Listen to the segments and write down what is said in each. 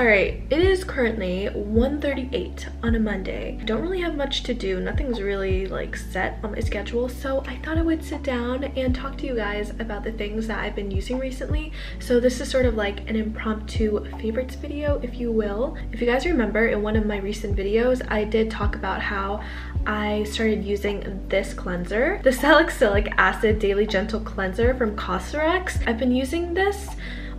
All right, it is currently 1.38 on a Monday. I don't really have much to do. Nothing's really like set on my schedule. So I thought I would sit down and talk to you guys about the things that I've been using recently. So this is sort of like an impromptu favorites video, if you will. If you guys remember in one of my recent videos, I did talk about how I started using this cleanser, the Salicylic Acid Daily Gentle Cleanser from Cosrx. I've been using this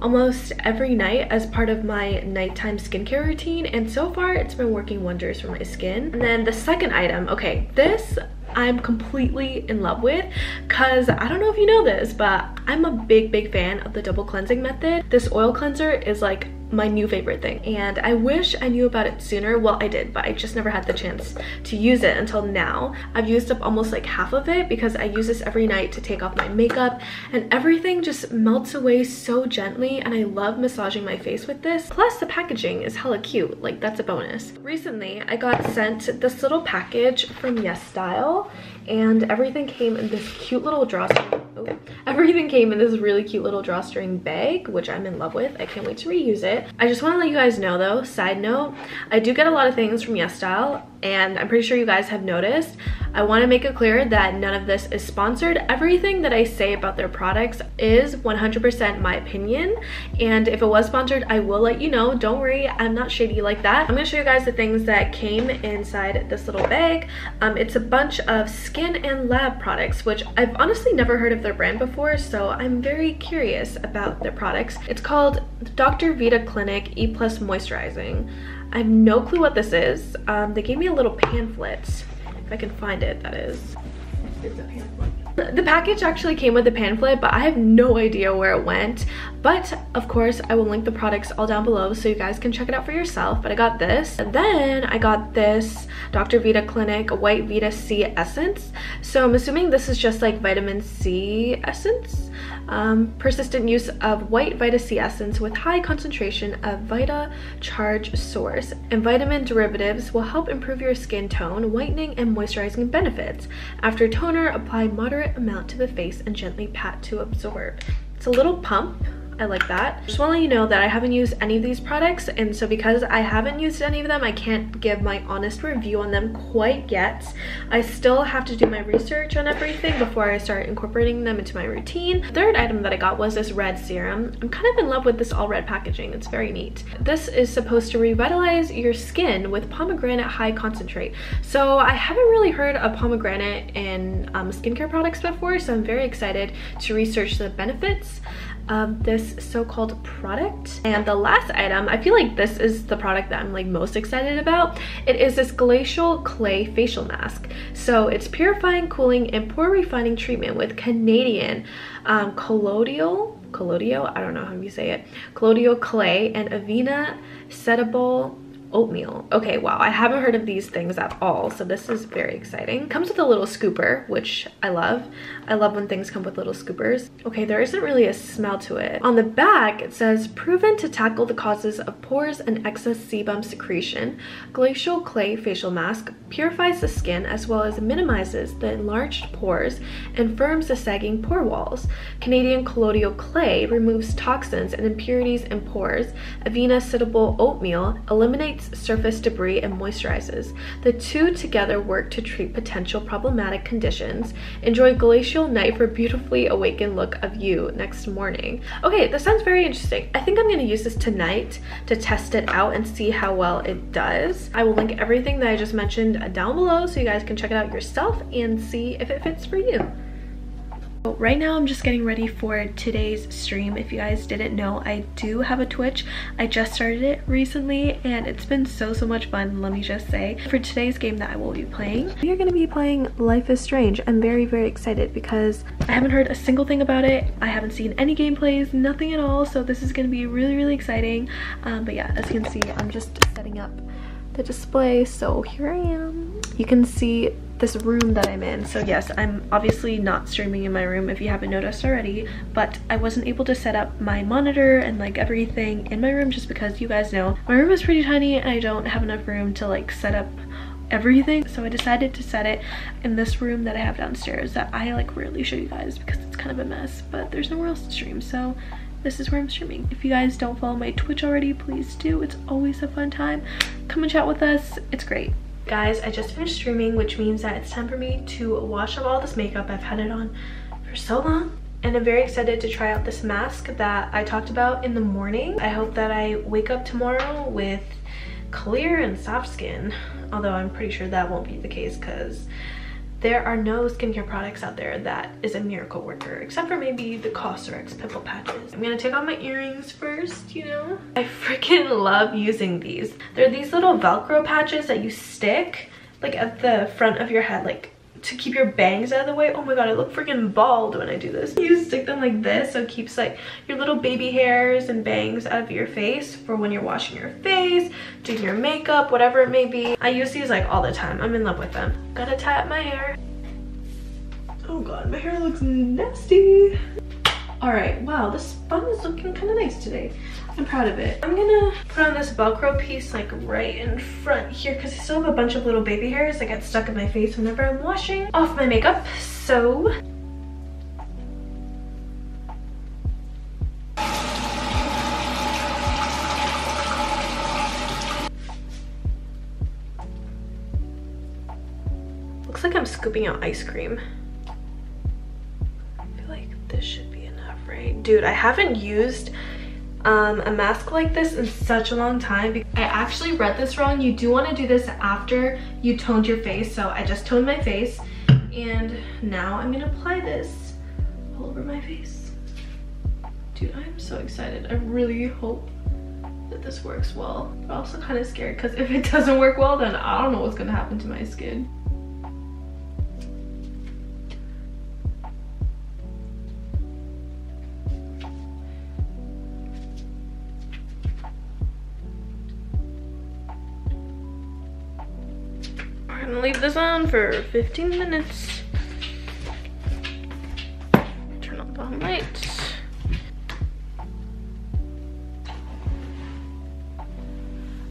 almost every night as part of my nighttime skincare routine and so far it's been working wonders for my skin. And then the second item, okay, this I'm completely in love with because I don't know if you know this, but I'm a big, big fan of the double cleansing method. This oil cleanser is like my new favorite thing and I wish I knew about it sooner. Well, I did, but I just never had the chance to use it until now. I've used up almost like half of it because I use this every night to take off my makeup and everything just melts away so gently and I love massaging my face with this. Plus the packaging is hella cute, like that's a bonus. Recently, I got sent this little package from YesStyle and everything came in this cute little drawstring everything came in this really cute little drawstring bag which i'm in love with. I can't wait to reuse it. I just want to let you guys know though side note i do get a lot of things from YesStyle and i'm pretty sure you guys have noticed I want to make it clear that none of this is sponsored. Everything that I say about their products is 100% my opinion. And if it was sponsored, I will let you know. Don't worry, I'm not shady like that. I'm going to show you guys the things that came inside this little bag. Um, it's a bunch of skin and lab products, which I've honestly never heard of their brand before. So I'm very curious about their products. It's called Dr. Vita Clinic E Plus Moisturizing. I have no clue what this is. Um, they gave me a little pamphlet if I can find it, that is. The package actually came with a pamphlet, but I have no idea where it went. But of course, I will link the products all down below so you guys can check it out for yourself. But I got this. And then I got this Dr. Vita Clinic White Vita C Essence. So I'm assuming this is just like vitamin C essence um, persistent use of white Vita C essence with high concentration of Vita Charge Source and vitamin derivatives will help improve your skin tone, whitening, and moisturizing benefits. After toner, apply moderate amount to the face and gently pat to absorb. It's a little pump I like that. Just want to let you know that I haven't used any of these products and so because I haven't used any of them, I can't give my honest review on them quite yet. I still have to do my research on everything before I start incorporating them into my routine. Third item that I got was this red serum. I'm kind of in love with this all red packaging. It's very neat. This is supposed to revitalize your skin with pomegranate high concentrate. So I haven't really heard of pomegranate in um, skincare products before, so I'm very excited to research the benefits of this so-called product. And the last item, I feel like this is the product that I'm like most excited about. It is this Glacial Clay Facial Mask. So it's purifying, cooling, and pore refining treatment with Canadian um, colloidal, colloidal, I don't know how you say it, colloidal clay and Avena Sativa oatmeal. Okay, wow, I haven't heard of these things at all, so this is very exciting. Comes with a little scooper, which I love. I love when things come with little scoopers. Okay, there isn't really a smell to it. On the back, it says, proven to tackle the causes of pores and excess sebum secretion, Glacial Clay Facial Mask purifies the skin as well as minimizes the enlarged pores and firms the sagging pore walls. Canadian Colloidal Clay removes toxins and impurities in pores. Avena Sativa Oatmeal eliminates surface debris and moisturizes. The two together work to treat potential problematic conditions. Enjoy glacial night for beautifully awakened look of you next morning. Okay, this sounds very interesting. I think I'm gonna use this tonight to test it out and see how well it does. I will link everything that I just mentioned down below so you guys can check it out yourself and see if it fits for you. Right now I'm just getting ready for today's stream. If you guys didn't know, I do have a Twitch. I just started it recently and it's been so, so much fun, let me just say. For today's game that I will be playing, we are going to be playing Life is Strange. I'm very, very excited because I haven't heard a single thing about it. I haven't seen any gameplays, nothing at all. So this is going to be really, really exciting. Um, but yeah, as you can see, I'm just setting up the display. So here I am. You can see this room that I'm in. So yes, I'm obviously not streaming in my room if you haven't noticed already, but I wasn't able to set up my monitor and like everything in my room just because you guys know my room is pretty tiny and I don't have enough room to like set up everything. So I decided to set it in this room that I have downstairs that I like rarely show you guys because it's kind of a mess, but there's nowhere else to stream. So this is where I'm streaming. If you guys don't follow my Twitch already, please do. It's always a fun time. Come and chat with us. It's great. Guys, I just finished streaming, which means that it's time for me to wash up all this makeup. I've had it on for so long and I'm very excited to try out this mask that I talked about in the morning. I hope that I wake up tomorrow with clear and soft skin, although I'm pretty sure that won't be the case because there are no skincare products out there that is a miracle worker except for maybe the Cosrx pimple patches. I'm gonna take off my earrings first, you know? I freaking love using these. They're these little Velcro patches that you stick like at the front of your head, like to keep your bangs out of the way. Oh my god, I look freaking bald when I do this. You stick them like this so it keeps like your little baby hairs and bangs out of your face for when you're washing your face, doing your makeup, whatever it may be. I use these like all the time. I'm in love with them. Gotta tie up my hair. Oh god, my hair looks nasty. All right, wow, this bun is looking kind of nice today. I'm proud of it. I'm gonna put on this Velcro piece like right in front here because I still have a bunch of little baby hairs that get stuck in my face whenever I'm washing off my makeup. So Looks like I'm scooping out ice cream. Dude, I haven't used um, a mask like this in such a long time. Because I actually read this wrong. You do want to do this after you toned your face. So I just toned my face and now I'm going to apply this all over my face. Dude, I'm so excited. I really hope that this works well. But also kind of scared because if it doesn't work well, then I don't know what's going to happen to my skin. Gonna leave this on for 15 minutes. Turn on the lights.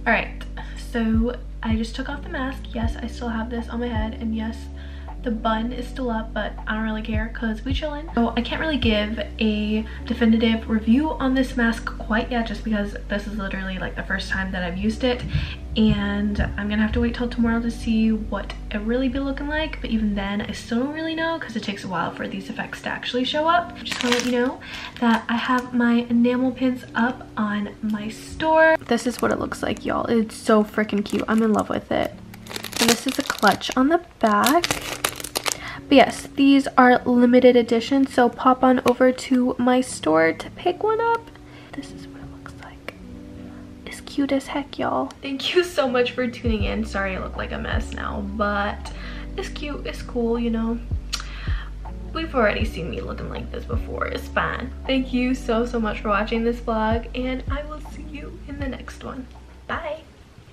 All right, so I just took off the mask. Yes, I still have this on my head and yes, the bun is still up, but I don't really care because we chillin'. So I can't really give a definitive review on this mask quite yet just because this is literally like the first time that I've used it and I'm gonna have to wait till tomorrow to see what it really be looking like but even then I still don't really know because it takes a while for these effects to actually show up. Just want to let you know that I have my enamel pins up on my store. This is what it looks like y'all. It's so freaking cute. I'm in love with it. And this is a clutch on the back. But yes, these are limited edition, so pop on over to my store to pick one up. This is what it looks like. It's cute as heck, y'all. Thank you so much for tuning in. Sorry I look like a mess now, but it's cute, it's cool, you know. We've already seen me looking like this before. It's fine. Thank you so, so much for watching this vlog, and I will see you in the next one. Bye.